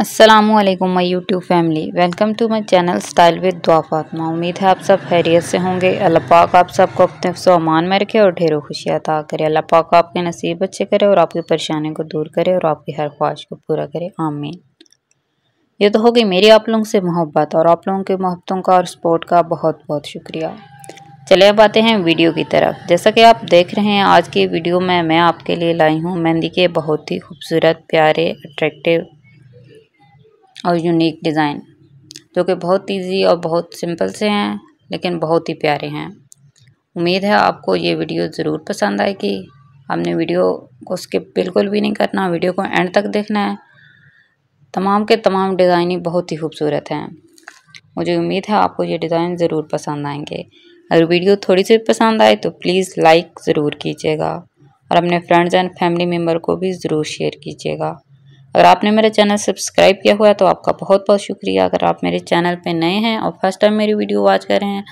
Aslam my YouTube family. Welcome to my channel style with Dua Fatima. उम्मीद है आप सब खैरियत से होंगे। अल्लाह पाक आप सबको अपने सामान में रखे और ढेरों खुशियाँ अता करे। अल्लाह पाक आपके नसीब अच्छे करे और आपकी परेशानी को दूर करे और आपकी हर ख्वाहिश को पूरा करे। आमीन। ये तो होगी मेरी आप लोगों से मोहब्बत और आप लोगों की मोहब्बतों का और सपोर्ट का बहुत बहुत शुक्रिया। चले अब आते हैं वीडियो की तरफ़। जैसा कि आप देख रहे हैं, आज की वीडियो में मैं आपके लिए लाई हूँ मेहंदी के बहुत ही खूबसूरत, प्यारे अट्रैक्टिव और यूनिक डिज़ाइन जो कि बहुत इजी और बहुत सिंपल से हैं, लेकिन बहुत ही प्यारे हैं। उम्मीद है आपको ये वीडियो ज़रूर पसंद आएगी। आपने वीडियो को स्किप बिल्कुल भी नहीं करना वीडियो को एंड तक देखना है। तमाम के तमाम डिज़ाइन ही बहुत ही खूबसूरत हैं। मुझे उम्मीद है आपको ये डिज़ाइन ज़रूर पसंद आएँगे। अगर वीडियो थोड़ी सी पसंद आए तो प्लीज़ लाइक ज़रूर कीजिएगा। और अपने फ्रेंड्स एंड फैमिली मेंबर को भी ज़रूर शेयर कीजिएगा। अगर आपने मेरा चैनल सब्सक्राइब किया हुआ है तो आपका बहुत बहुत शुक्रिया। अगर आप मेरे चैनल पे नए हैं और फ़र्स्ट टाइम मेरी वीडियो वॉच कर रहे हैं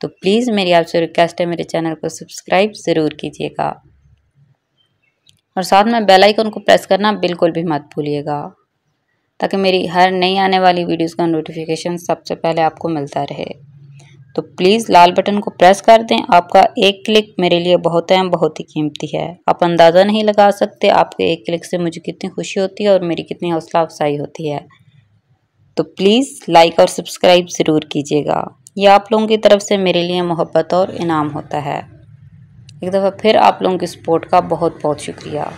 तो प्लीज़ मेरी आपसे रिक्वेस्ट है, मेरे चैनल को सब्सक्राइब ज़रूर कीजिएगा। और साथ में बेल आइकन को प्रेस करना बिल्कुल भी मत भूलिएगा, ताकि मेरी हर नई आने वाली वीडियोस का नोटिफिकेशन सबसे पहले आपको मिलता रहे। तो प्लीज़ लाल बटन को प्रेस कर दें। आपका एक क्लिक मेरे लिए बहुत अहम, बहुत ही कीमती है। आप अंदाज़ा नहीं लगा सकते आपके एक क्लिक से मुझे कितनी खुशी होती है और मेरी कितनी हौसला अफसाई होती है। तो प्लीज़ लाइक और सब्सक्राइब ज़रूर कीजिएगा। ये आप लोगों की तरफ़ से मेरे लिए मोहब्बत और इनाम होता है। एक दफ़ा फिर आप लोगों की सपोर्ट का बहुत बहुत शुक्रिया।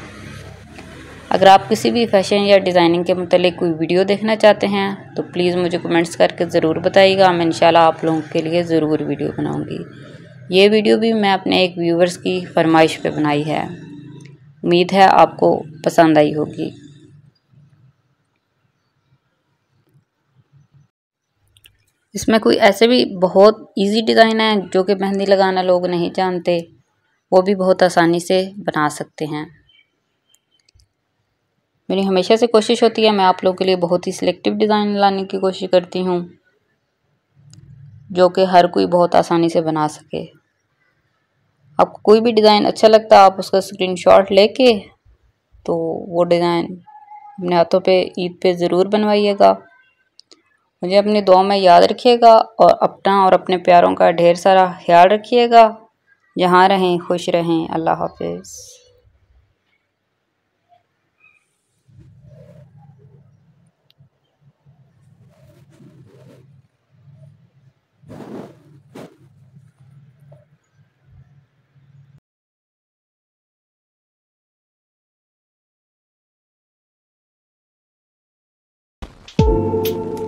अगर आप किसी भी फ़ैशन या डिज़ाइनिंग के मतलब कोई वीडियो देखना चाहते हैं तो प्लीज़ मुझे कमेंट्स करके ज़रूर बताइएगा। मैं इंशाल्लाह आप लोगों के लिए ज़रूर वीडियो बनाऊँगी। ये वीडियो भी मैं अपने एक व्यूवर्स की फरमाइश पे बनाई है। उम्मीद है आपको पसंद आई होगी। इसमें कोई ऐसे भी बहुत इजी डिज़ाइन है जो कि मेहंदी लगाना लोग नहीं जानते, वो भी बहुत आसानी से बना सकते हैं। मेरी हमेशा से कोशिश होती है, मैं आप लोगों के लिए बहुत ही सिलेक्टिव डिज़ाइन लाने की कोशिश करती हूँ, जो कि हर कोई बहुत आसानी से बना सके। आपको कोई भी डिज़ाइन अच्छा लगता, आप उसका स्क्रीनशॉट लेके तो वो डिज़ाइन अपने हाथों पे ईद पे ज़रूर बनवाइएगा। मुझे अपनी दुआ में याद रखिएगा और अपना और अपने प्यारों का ढेर सारा ख्याल रखिएगा। जहाँ रहें, खुश रहें। अल्लाह हाफिज़। うん。